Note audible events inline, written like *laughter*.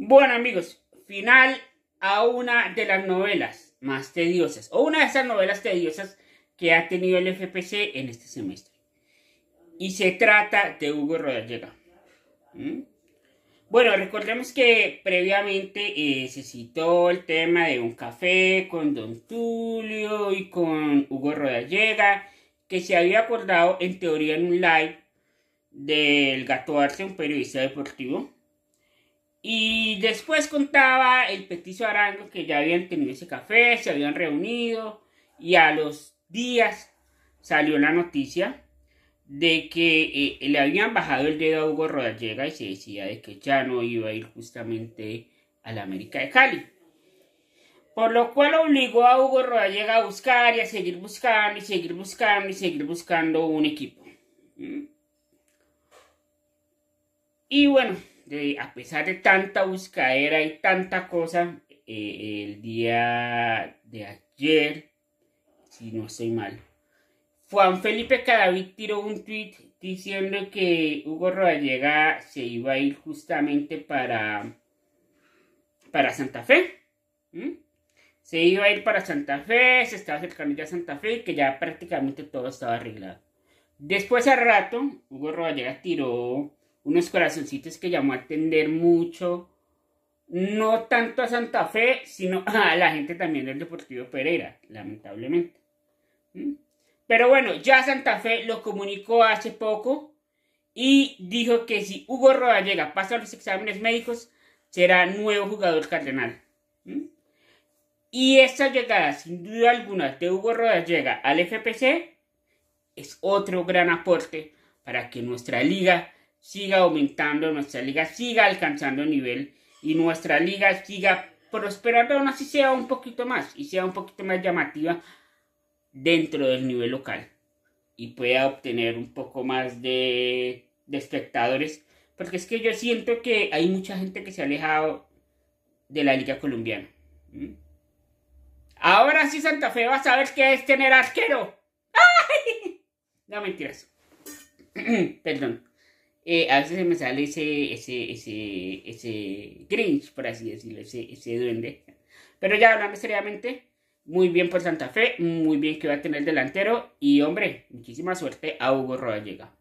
Bueno amigos, final a una de las novelas más tediosas, o una de esas novelas tediosas que ha tenido el FPC en este semestre. Y se trata de Hugo Rodallega. ¿Mm? Bueno, recordemos que previamente eh, se citó el tema de un café con Don Tulio y con Hugo Rodallega, que se había acordado en teoría en un live del Gato Arce, un periodista deportivo. Y después contaba el petizo Arango que ya habían tenido ese café, se habían reunido y a los días salió la noticia de que eh, le habían bajado el dedo a Hugo Rodallega y se decía de que ya no iba a ir justamente a la América de Cali. Por lo cual obligó a Hugo Rodallega a buscar y a seguir buscando y seguir buscando y seguir buscando un equipo. ¿Mm? Y bueno, a pesar de tanta buscadera y tanta cosa, eh, el día de ayer, si no estoy mal, Juan Felipe Cadavid tiró un tweet diciendo que Hugo Rodallega se iba a ir justamente para, para Santa Fe. Se iba a ir para Santa Fe, se estaba acercando ya a Santa Fe y que ya prácticamente todo estaba arreglado. Después al rato, Hugo Rodallega tiró unos corazoncitos que llamó a atender mucho, no tanto a Santa Fe, sino *laughs* a la gente también del Deportivo Pereira, lamentablemente. Pero bueno, ya Santa Fe lo comunicó hace poco y dijo que si Hugo Rodallega pasa los exámenes médicos, será nuevo jugador cardenal. Y esta llegada, sin duda alguna, de Hugo Rodallega al FPC es otro gran aporte para que nuestra liga siga aumentando, nuestra liga siga alcanzando nivel y nuestra liga siga prosperando, aún así sea un poquito más y sea un poquito más llamativa dentro del nivel local y pueda obtener un poco más de, espectadores. Porque es que yo siento que hay mucha gente que se ha alejado de la liga colombiana. Ahora sí Santa Fe va a saber qué es tener arquero. *laughs* No mentiras. *clears throat* Perdón. Eh, a veces se me sale ese, ese, ese, ese Grinch, por así decirlo, ese, ese duende. Pero ya hablando seriamente, muy bien por Santa Fe, muy bien que va a tener delantero y hombre, muchísima suerte a Hugo Rodallega.